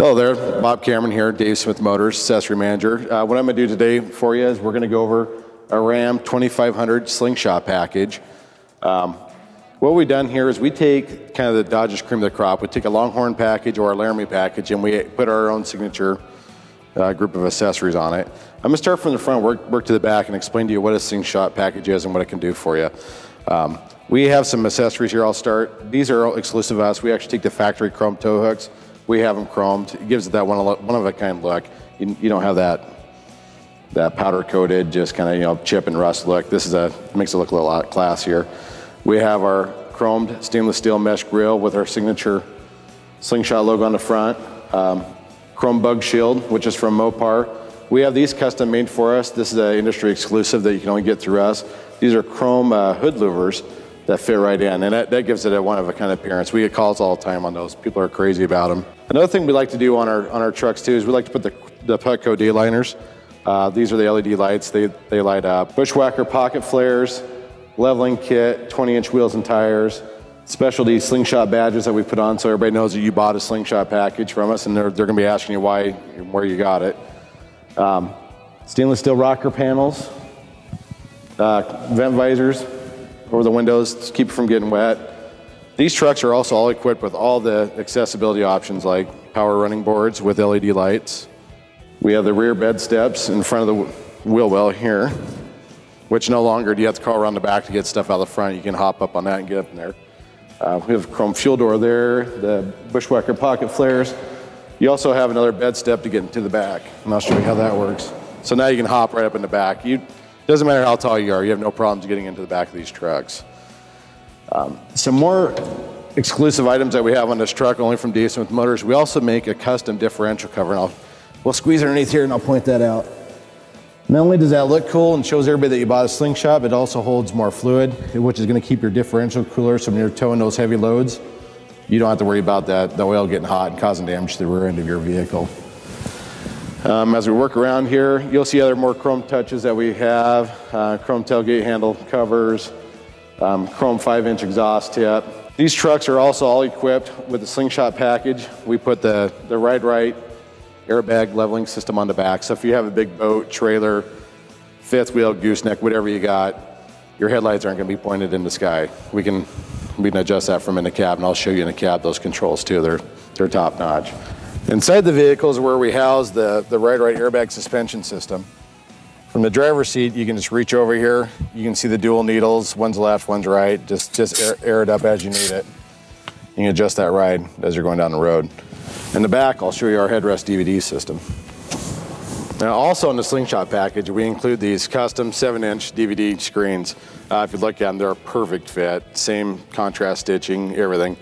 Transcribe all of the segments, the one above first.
Hello there, Bob Cameron here, Dave Smith Motors, accessory manager. Uh, what I'm going to do today for you is we're going to go over a Ram 2500 slingshot package. Um, what we've done here is we take kind of the Dodge's cream of the crop. We take a Longhorn package or a Laramie package and we put our own signature uh, group of accessories on it. I'm going to start from the front, work, work to the back, and explain to you what a slingshot package is and what it can do for you. Um, we have some accessories here. I'll start. These are all exclusive to us. We actually take the factory chrome tow hooks we have them chromed. It gives it that one, one of a kind look. You, you don't have that that powder coated, just kind of you know chip and rust look. This is a makes it look a lot classier. We have our chromed stainless steel mesh grill with our signature slingshot logo on the front. Um, chrome bug shield, which is from Mopar. We have these custom made for us. This is an industry exclusive that you can only get through us. These are chrome uh, hood louvers that fit right in, and that, that gives it a one of a kind of appearance. We get calls all the time on those. People are crazy about them. Another thing we like to do on our on our trucks too is we like to put the the Putco dayliners. Uh, these are the LED lights. They they light up. Bushwacker pocket flares, leveling kit, 20 inch wheels and tires, specialty slingshot badges that we put on so everybody knows that you bought a slingshot package from us, and they're they're going to be asking you why and where you got it. Um, stainless steel rocker panels, uh, vent visors, over the windows to keep it from getting wet. These trucks are also all equipped with all the accessibility options like power running boards with LED lights. We have the rear bed steps in front of the wheel well here, which no longer do you have to crawl around the back to get stuff out of the front. You can hop up on that and get up in there. Uh, we have chrome fuel door there, the Bushwacker pocket flares. You also have another bed step to get into the back, and I'll show you how that works. So now you can hop right up in the back. You doesn't matter how tall you are, you have no problems getting into the back of these trucks. Um, some more exclusive items that we have on this truck, only from Dave Smith Motors, we also make a custom differential cover. And I'll, we'll squeeze underneath here and I'll point that out. Not only does that look cool and shows everybody that you bought a slingshot, but it also holds more fluid, which is gonna keep your differential cooler so when you're towing those heavy loads, you don't have to worry about that, the oil getting hot and causing damage to the rear end of your vehicle. Um, as we work around here, you'll see other more chrome touches that we have. Uh, chrome tailgate handle covers, um, chrome 5-inch exhaust tip. These trucks are also all equipped with the slingshot package. We put the, the Ride-Rite airbag leveling system on the back. So if you have a big boat, trailer, fifth wheel, gooseneck, whatever you got, your headlights aren't going to be pointed in the sky. We can, we can adjust that from in the cab, and I'll show you in the cab those controls too. They're, they're top notch. Inside the vehicle is where we house the, the Ride-Rite airbag suspension system. From the driver's seat, you can just reach over here. You can see the dual needles, one's left, one's right. Just, just air, air it up as you need it. You can adjust that ride as you're going down the road. In the back, I'll show you our headrest DVD system. Now, also in the Slingshot package, we include these custom 7-inch DVD screens. Uh, if you look at them, they're a perfect fit. Same contrast stitching, everything.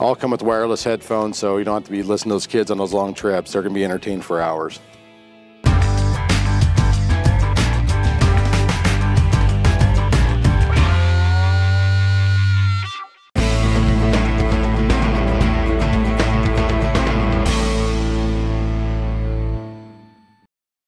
All come with wireless headphones, so you don't have to be listening to those kids on those long trips. They're going to be entertained for hours.